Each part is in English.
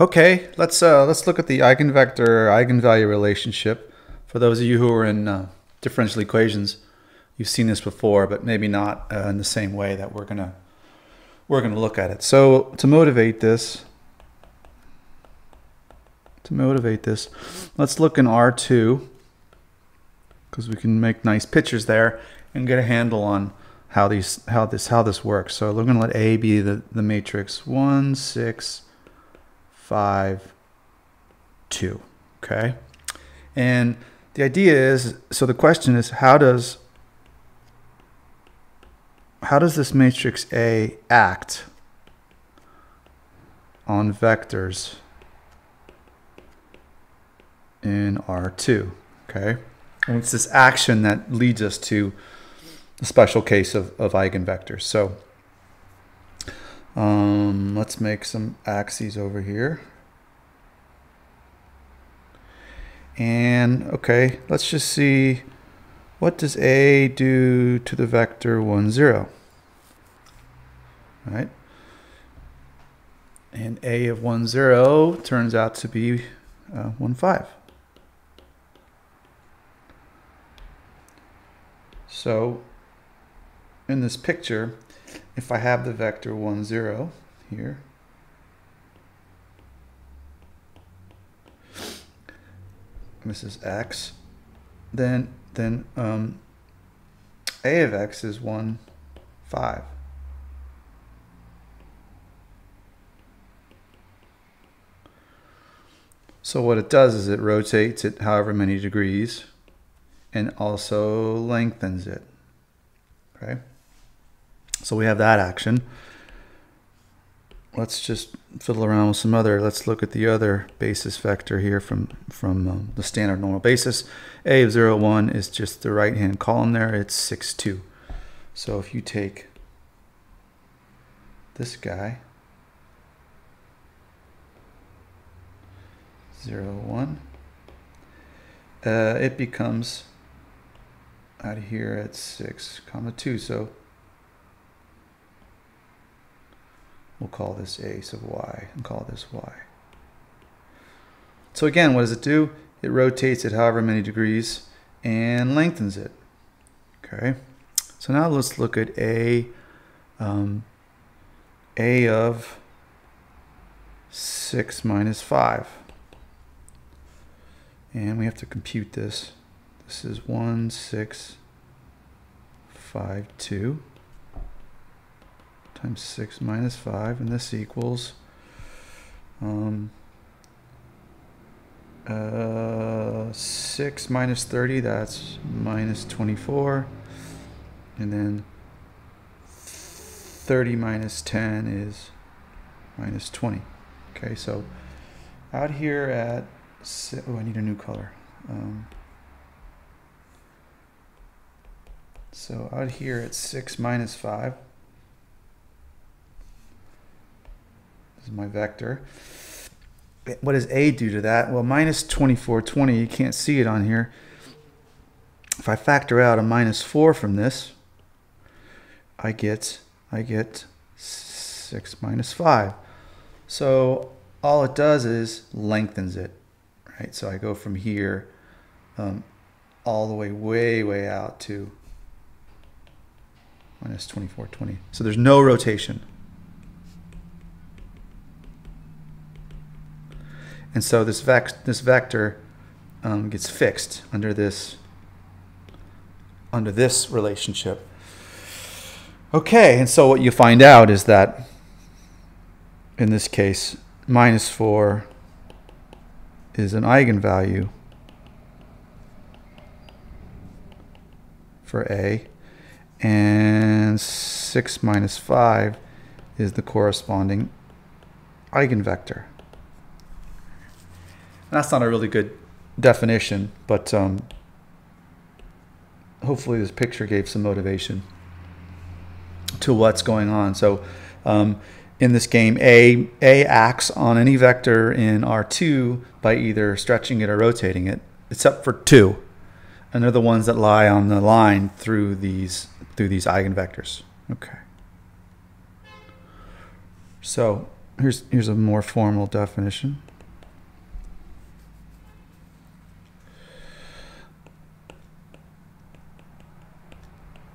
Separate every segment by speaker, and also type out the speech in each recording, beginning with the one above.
Speaker 1: Okay, let's uh, let's look at the eigenvector eigenvalue relationship. For those of you who are in uh, differential equations, you've seen this before, but maybe not uh, in the same way that we're gonna we're gonna look at it. So to motivate this, to motivate this, let's look in R2 because we can make nice pictures there and get a handle on how these how this how this works. So we're going to let A be the the matrix one six five two. Okay, and the idea is so the question is how does how does this matrix A act on vectors in R2? Okay. And it's this action that leads us to the special case of, of eigenvectors. So um, let's make some axes over here. And okay, let's just see what does A do to the vector 1, 0? Right? And A of 1, 0 turns out to be uh, 1, 5. So in this picture, if I have the vector 1, 0 here, this is x, then then um, a of x is 1, 5. So what it does is it rotates it however many degrees and also lengthens it. Okay. So we have that action. Let's just fiddle around with some other, let's look at the other basis vector here from, from um, the standard normal basis. A of 0, 1 is just the right hand column there, it's 6, 2. So if you take this guy, 0, 1, uh, it becomes out here at 6 comma 2. So we'll call this a sub y and call this y. So again, what does it do? It rotates it however many degrees and lengthens it. Okay. So now let's look at a um, a of 6 minus 5. And we have to compute this. This is 1, 6, 5, 2 times 6 minus 5, and this equals um, uh, 6 minus 30, that's minus 24. And then 30 minus 10 is minus 20. Okay, so out here at, oh, I need a new color. Um, So out here at 6 minus 5. Is my vector. What does A do to that? Well, minus 24, 20, you can't see it on here. If I factor out a minus 4 from this, I get, I get 6 minus 5. So all it does is lengthens it, right? So I go from here um, all the way, way, way out to minus 24, 20. So there's no rotation. And so this, vec this vector um, gets fixed under this, under this relationship. Okay, and so what you find out is that in this case, minus 4 is an eigenvalue for A and 6 minus 5 is the corresponding eigenvector. That's not a really good definition, but um, hopefully this picture gave some motivation to what's going on. So um, in this game, A, A acts on any vector in R2 by either stretching it or rotating it, except for 2 and they're the ones that lie on the line through these through these eigenvectors. Okay. So here's here's a more formal definition.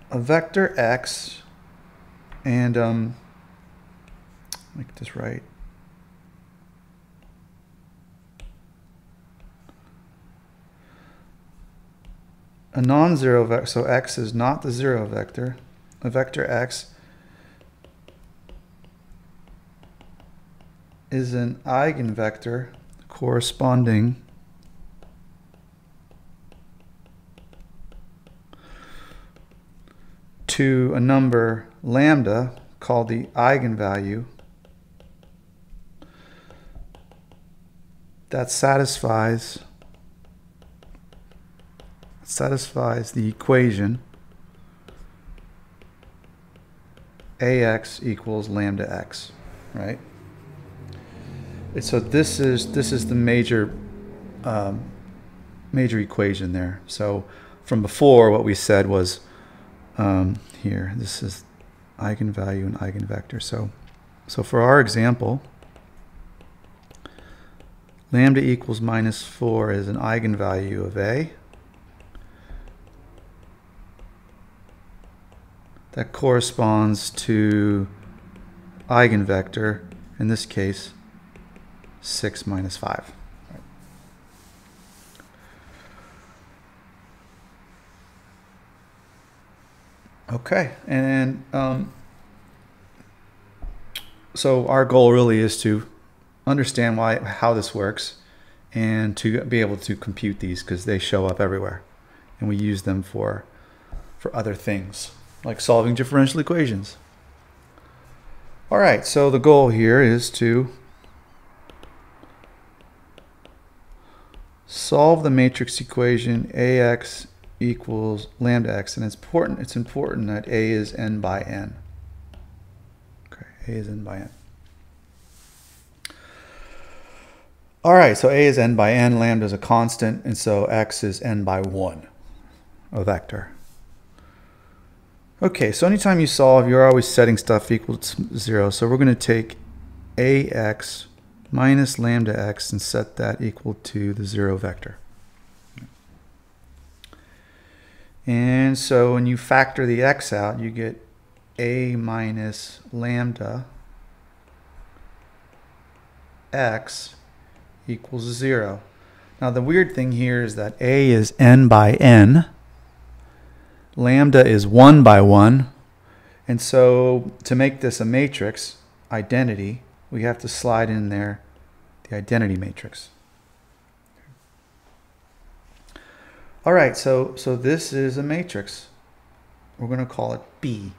Speaker 1: A vector x and um, make this right. A non-zero vector, so x is not the zero vector. A vector x is an eigenvector corresponding to a number lambda called the eigenvalue that satisfies satisfies the equation ax equals lambda x, right? And so this is this is the major um, major equation there. So from before, what we said was um, here. This is eigenvalue and eigenvector. So so for our example, lambda equals minus 4 is an eigenvalue of a. That corresponds to eigenvector, in this case, 6 minus 5. Okay, and um, so our goal really is to understand why how this works and to be able to compute these because they show up everywhere and we use them for for other things like solving differential equations. All right, so the goal here is to solve the matrix equation AX equals lambda x, and it's important. It's important that a is n by n. Okay, a is n by n. All right, so a is n by n, lambda is a constant, and so x is n by 1, a vector. Okay, so anytime you solve, you're always setting stuff equal to 0. So we're going to take ax minus lambda x and set that equal to the 0 vector. And so when you factor the x out, you get a minus lambda x equals 0. Now the weird thing here is that a is n by n, lambda is 1 by 1, and so to make this a matrix identity, we have to slide in there the identity matrix. All right, so, so this is a matrix. We're going to call it B.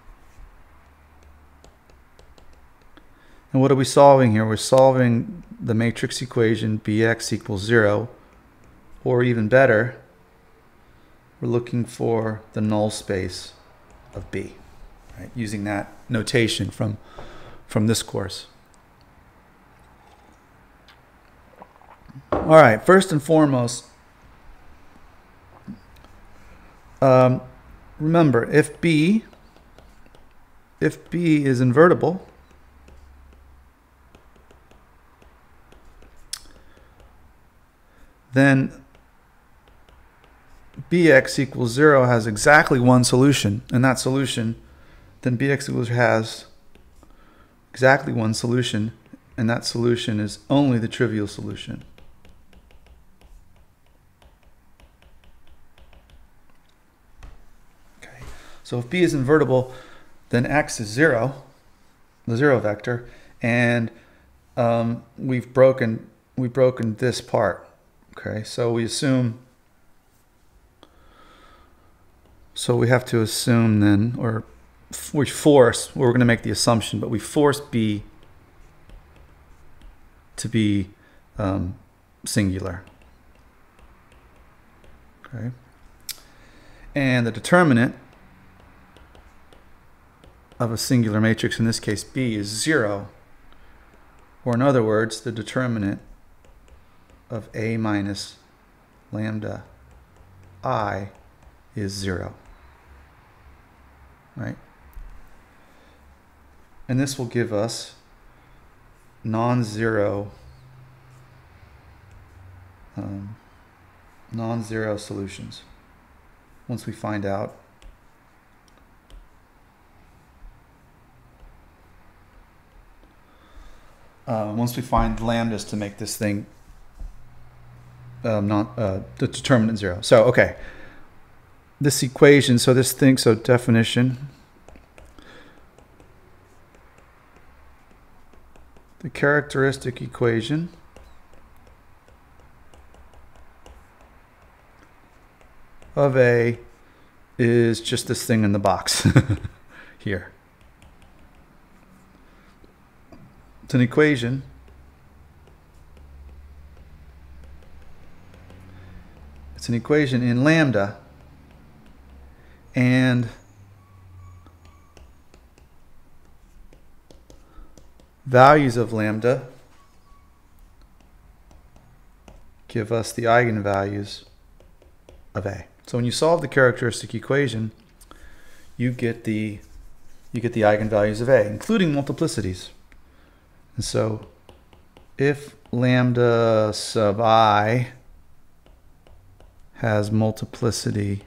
Speaker 1: And what are we solving here? We're solving the matrix equation Bx equals 0, or even better, we're looking for the null space of B, right? using that notation from, from this course. All right, first and foremost, Um, remember, if B, if B is invertible, then bx equals 0 has exactly one solution, and that solution, then bx equals has exactly one solution, and that solution is only the trivial solution. So if b is invertible, then x is 0, the 0 vector, and um, we've broken we've broken this part. Okay, so we assume so we have to assume then, or we force, we're going to make the assumption, but we force b to be um, singular. Okay. And the determinant of a singular matrix, in this case B, is 0. Or in other words, the determinant of A minus lambda I is 0. Right? And this will give us non-zero um, non-zero solutions once we find out uh, once we find lambdas to make this thing um, not uh, the determinant zero. So okay, this equation. So this thing. So definition. The characteristic equation of A is just this thing in the box here. It's an equation it's an equation in lambda and values of lambda give us the eigenvalues of A. So when you solve the characteristic equation, you get the you get the eigenvalues of A, including multiplicities. And so if lambda sub i has multiplicity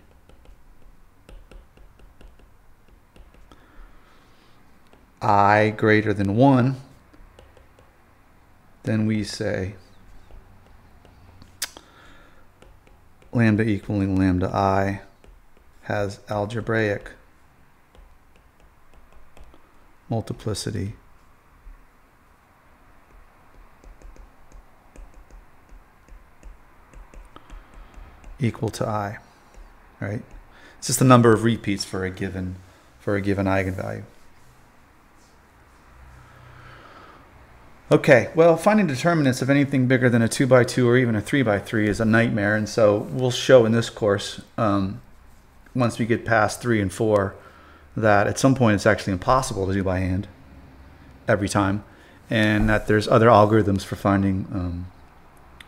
Speaker 1: i greater than 1, then we say lambda equaling lambda i has algebraic multiplicity equal to i, right? It's just the number of repeats for a given for a given eigenvalue. Okay, well, finding determinants of anything bigger than a 2 by 2 or even a 3 by 3 is a nightmare, and so we'll show in this course, um, once we get past 3 and 4, that at some point it's actually impossible to do by hand every time, and that there's other algorithms for finding um,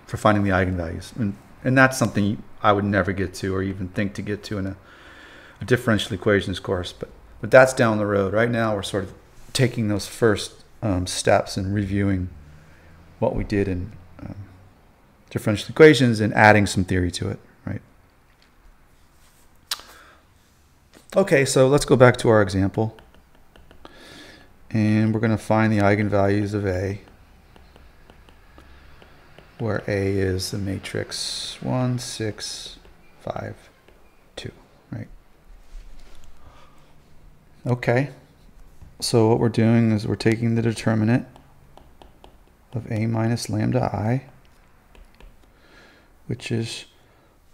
Speaker 1: for finding the eigenvalues, and and that's something I would never get to or even think to get to in a, a differential equations course. But but that's down the road. Right now, we're sort of taking those first um, steps and reviewing what we did in um, differential equations and adding some theory to it. Right. Okay, so let's go back to our example. And we're going to find the eigenvalues of A where A is the matrix 1, 6, 5, 2, right? Okay, so what we're doing is we're taking the determinant of A minus lambda I, which is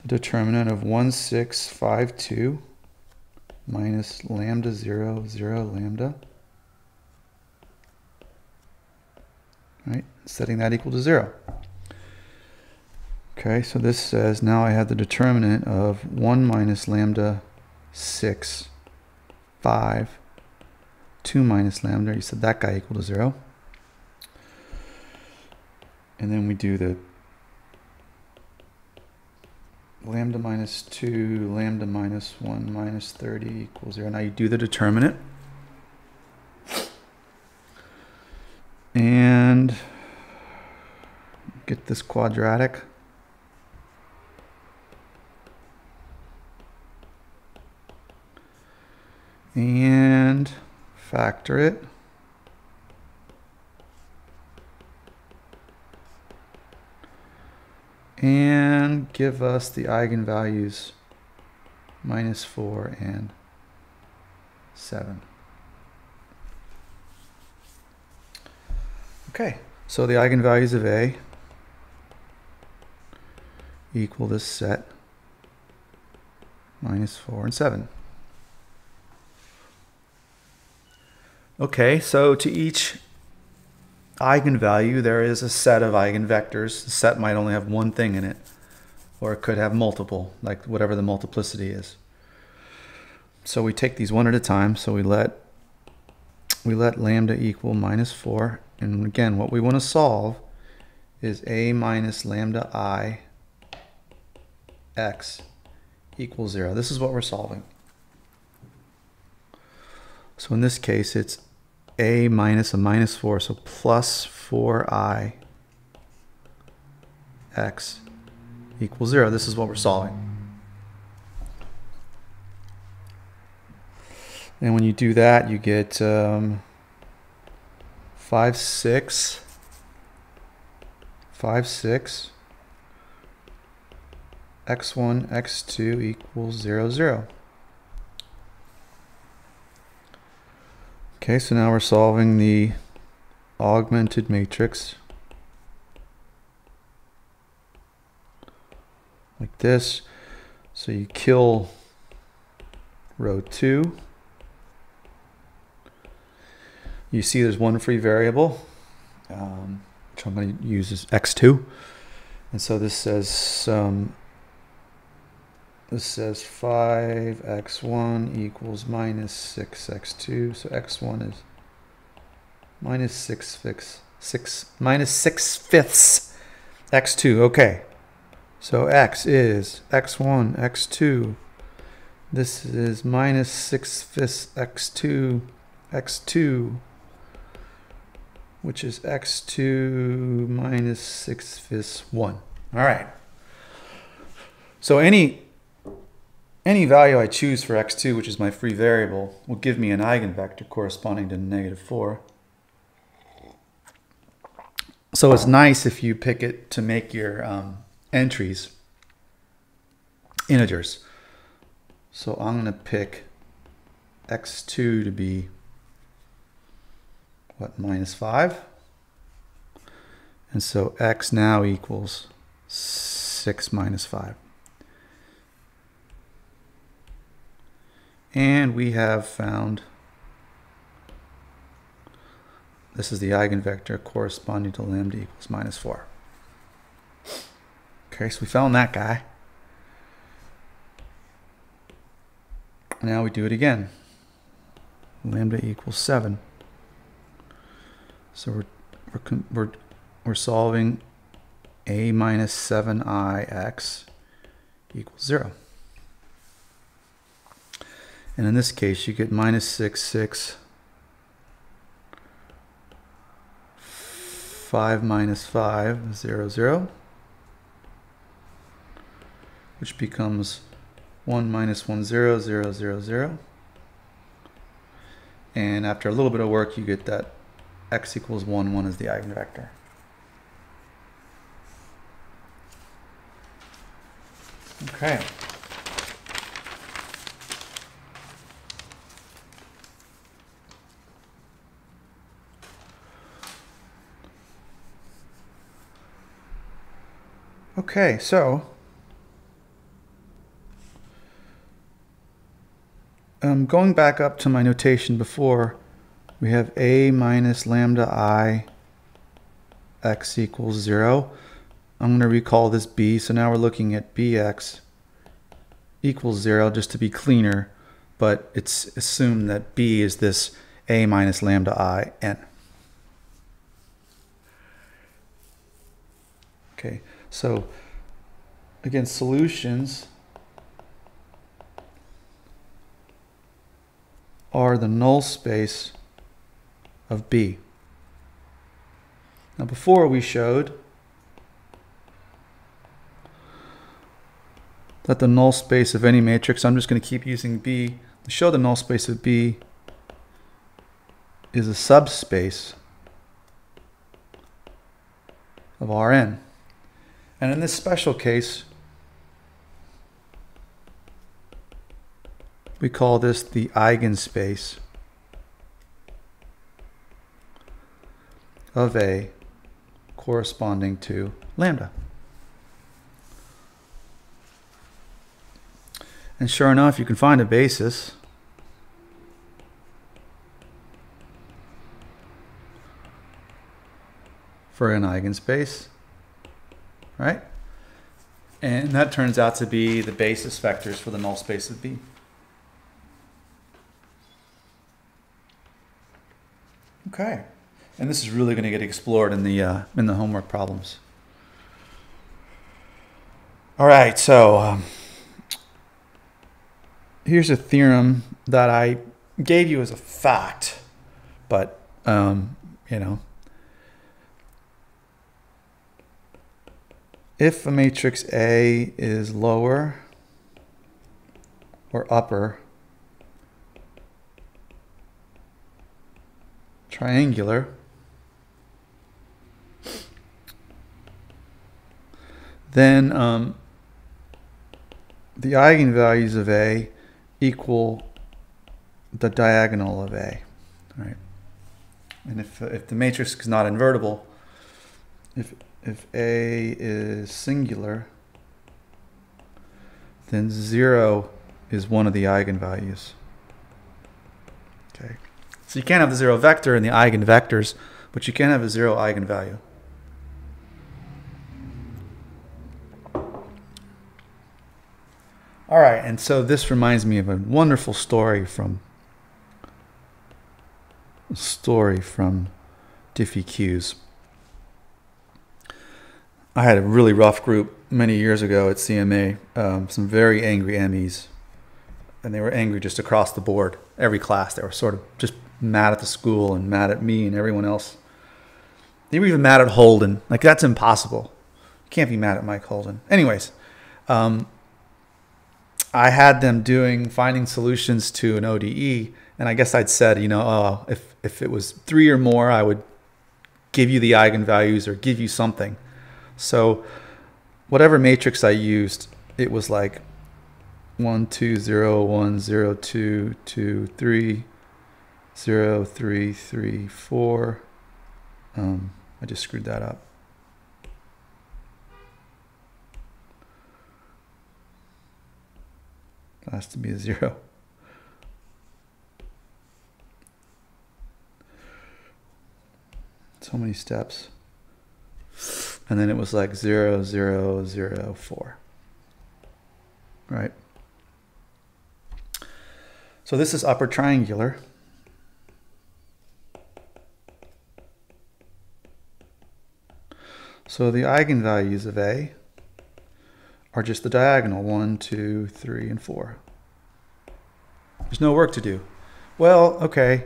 Speaker 1: the determinant of 1, 6, 5, 2 minus lambda 0, 0, lambda. Right, setting that equal to 0. Okay, so this says now I have the determinant of 1 minus lambda 6, 5, 2 minus lambda. You said that guy equal to 0. And then we do the lambda minus 2, lambda minus 1 minus 30 equals 0. Now you do the determinant. And get this quadratic. and factor it. And give us the eigenvalues minus 4 and 7. Okay, so the eigenvalues of A equal this set minus 4 and 7. Okay, so to each eigenvalue, there is a set of eigenvectors. The set might only have one thing in it, or it could have multiple, like whatever the multiplicity is. So we take these one at a time. So we let we let lambda equal minus 4. And again, what we want to solve is a minus lambda i x equals 0. This is what we're solving. So in this case, it's a minus a minus 4, so plus 4i x equals 0. This is what we're solving. And when you do that, you get um, 5, 6, 5, 6, x1, x2 equals 0, 0. Okay, so now we're solving the augmented matrix. Like this. So you kill row 2. You see there's one free variable, um, which I'm going to use as x2. And so this says um, this says 5x1 equals minus 6x2. So x1 is minus 6 fifths, 6, minus 6 fifths x2. Okay. So x is x1, x2. This is minus 6 fifths x2, x2, which is x2 minus 6 fifths 1. All right. So any any value I choose for x2, which is my free variable, will give me an eigenvector corresponding to negative 4. So it's nice if you pick it to make your um, entries integers. So I'm going to pick x2 to be, what, minus 5? And so x now equals 6 minus 5. And we have found this is the eigenvector corresponding to lambda equals minus 4. Okay, so we found that guy. Now we do it again. Lambda equals 7. So we're, we're, we're, we're solving a minus 7i x equals 0. And in this case, you get minus 6, 6, 5 minus 5, 0, 0, which becomes 1 minus 1, 0, 0, 0, 0. And after a little bit of work, you get that x equals 1, 1 is the eigenvector. Okay. Okay, so um, going back up to my notation before, we have a minus lambda i x equals 0. I'm going to recall this b, so now we're looking at bx equals 0 just to be cleaner, but it's assumed that b is this a minus lambda i n. Okay, so again, solutions are the null space of B. Now before we showed that the null space of any matrix, I'm just going to keep using B, to show the null space of B is a subspace of Rn. And in this special case, we call this the eigenspace of A corresponding to lambda. And sure enough, you can find a basis. for an eigenspace right? And that turns out to be the basis vectors for the null space of B. Okay, and this is really going to get explored in the uh, in the homework problems. All right, so um, here's a theorem that I gave you as a fact, but Um, you know, if a matrix A is lower or upper triangular, then um, the eigenvalues of A equal the diagonal of A, right? And if, if the matrix is not invertible, if, if A is singular, then zero is one of the eigenvalues. Okay. So you can't have the zero vector in the eigenvectors, but you can have a zero eigenvalue. All right, and so this reminds me of a wonderful story from story from DiffyQs. I had a really rough group many years ago at CMA, um, some very angry MEs, and they were angry just across the board. Every class, they were sort of just mad at the school and mad at me and everyone else. They were even mad at Holden. Like that's impossible. You can't be mad at Mike Holden. Anyways, um, I had them doing finding solutions to an ODE, and I guess I'd said, you know, oh, if if it was three or more, I would give you the eigenvalues or give you something. So whatever matrix I used, it was like one two zero one zero two two three zero three three four. Um, I just screwed that up. That has to be a zero. So many steps. And then it was like zero, zero, zero, four. Right? So this is upper triangular. So the eigenvalues of A are just the diagonal, one, two, three, and four. There's no work to do. Well, okay.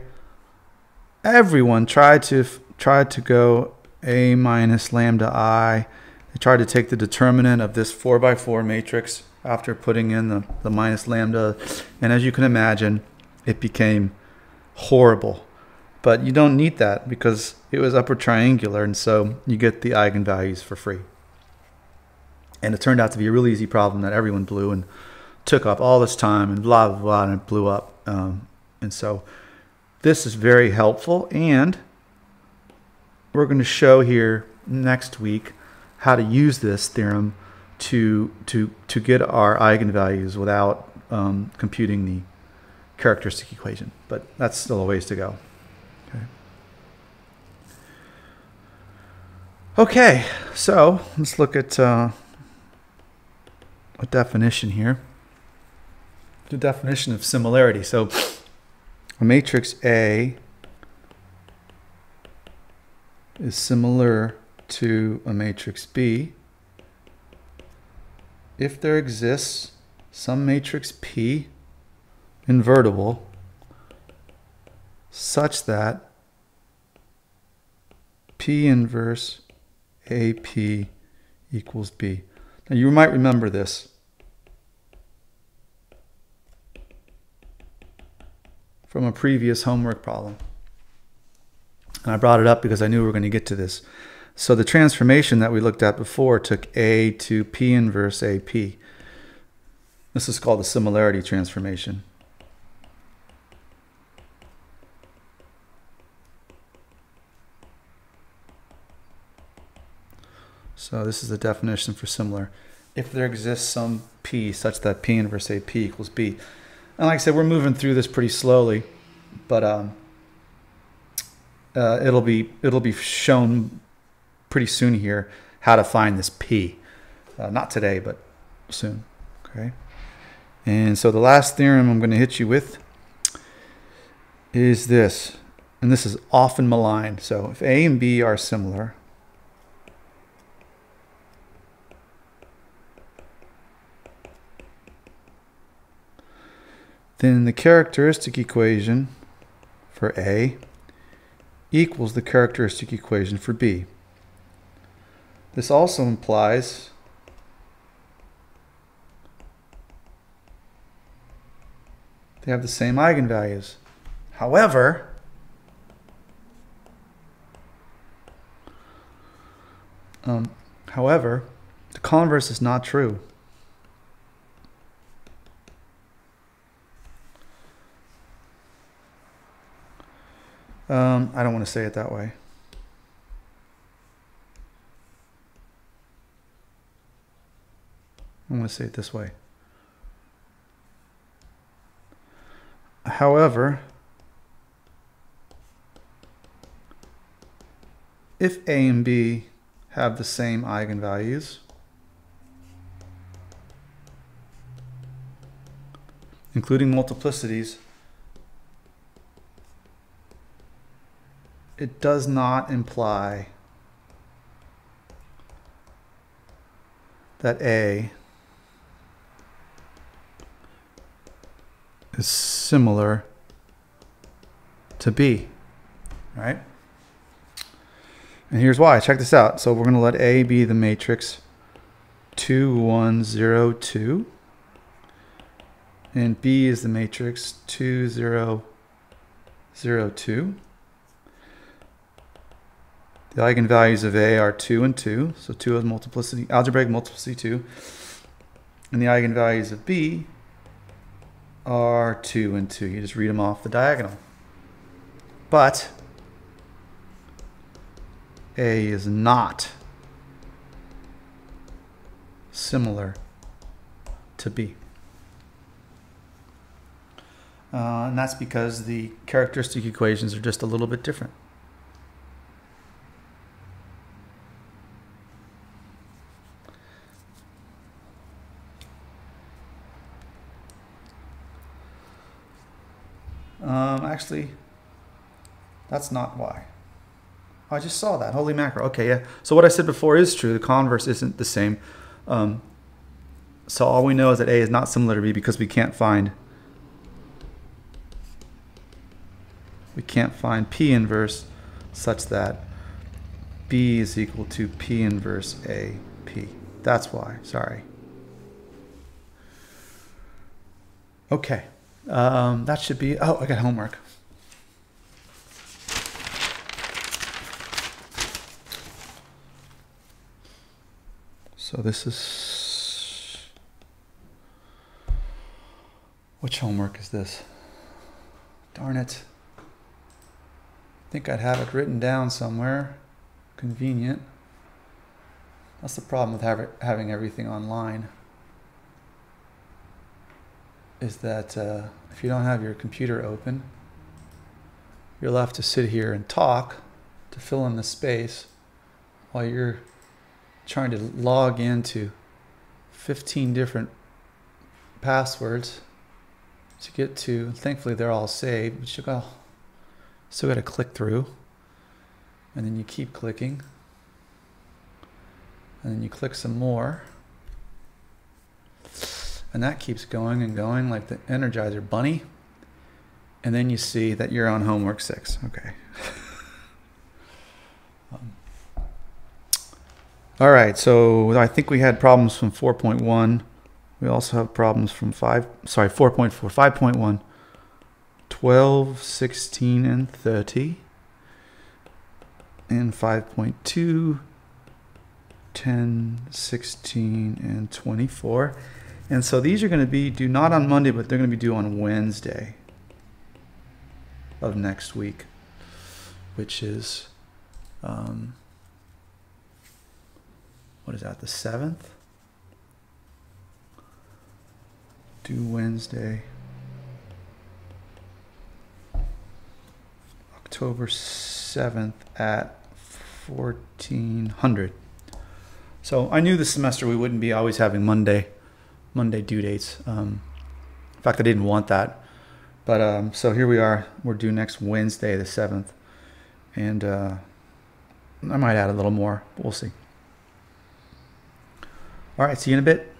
Speaker 1: Everyone tried to tried to go A minus lambda I. I tried to take the determinant of this four by four matrix after putting in the, the minus lambda. And as you can imagine, it became horrible. But you don't need that because it was upper triangular, and so you get the eigenvalues for free. And it turned out to be a really easy problem that everyone blew and took up all this time and blah, blah, blah, and it blew up. Um, and so this is very helpful. And we're going to show here next week how to use this theorem to, to, to get our eigenvalues without um, computing the characteristic equation. But that's still a ways to go. Okay. Okay, so let's look at uh, a definition here. The definition of similarity. So a matrix A is similar to a matrix B if there exists some matrix P invertible such that P inverse AP equals B. Now you might remember this. from a previous homework problem. And I brought it up because I knew we were going to get to this. So the transformation that we looked at before took A to P inverse AP. This is called the similarity transformation. So this is the definition for similar. If there exists some P such that P inverse AP equals B. And like I said, we're moving through this pretty slowly, but um, uh, it'll be it'll be shown pretty soon here how to find this P. Uh, not today, but soon. Okay. And so the last theorem I'm going to hit you with is this, and this is often maligned. So if A and B are similar, then the characteristic equation for A equals the characteristic equation for B. This also implies they have the same eigenvalues. However, um, however, the converse is not true. Um, I don't want to say it that way. I'm going to say it this way. However, if A and B have the same eigenvalues, including multiplicities, it does not imply that A is similar to B, right? And here's why. Check this out. So we're going to let A be the matrix 2, 1, 0, 2. And B is the matrix 2, 0, 0, 2. The eigenvalues of A are 2 and 2. So 2 is multiplicity, algebraic multiplicity 2. And the eigenvalues of B are 2 and 2. You just read them off the diagonal. But A is not similar to B. Uh, and that's because the characteristic equations are just a little bit different. Um, actually, that's not why. I just saw that. Holy mackerel. Okay, yeah. So what I said before is true. The converse isn't the same. Um, so all we know is that A is not similar to B because we can't find we can't find P inverse such that B is equal to P inverse A P. That's why. Sorry. Okay. Um, that should be. Oh, I got homework. So this is. Which homework is this? Darn it. I think I'd have it written down somewhere. Convenient. That's the problem with having everything online is that uh, if you don't have your computer open, you're left to sit here and talk to fill in the space while you're trying to log into 15 different passwords to get to. Thankfully, they're all saved, but you go, still got to click through, and then you keep clicking, and then you click some more. And that keeps going and going like the Energizer Bunny. And then you see that you're on homework six. Okay. um, all right, so I think we had problems from 4.1. We also have problems from 5, sorry, 4.4, 5.1, 12, 16, and 30. And 5.2, 10, 16, and 24. And so these are going to be due not on Monday, but they're going to be due on Wednesday of next week, which is, um, what is that, the 7th? Due Wednesday, October 7th at 1400. So I knew this semester we wouldn't be always having Monday Monday due dates. Um, in fact, I didn't want that. But um, so here we are. We're due next Wednesday, the 7th. And uh, I might add a little more. But We'll see. All right, see you in a bit.